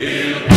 Il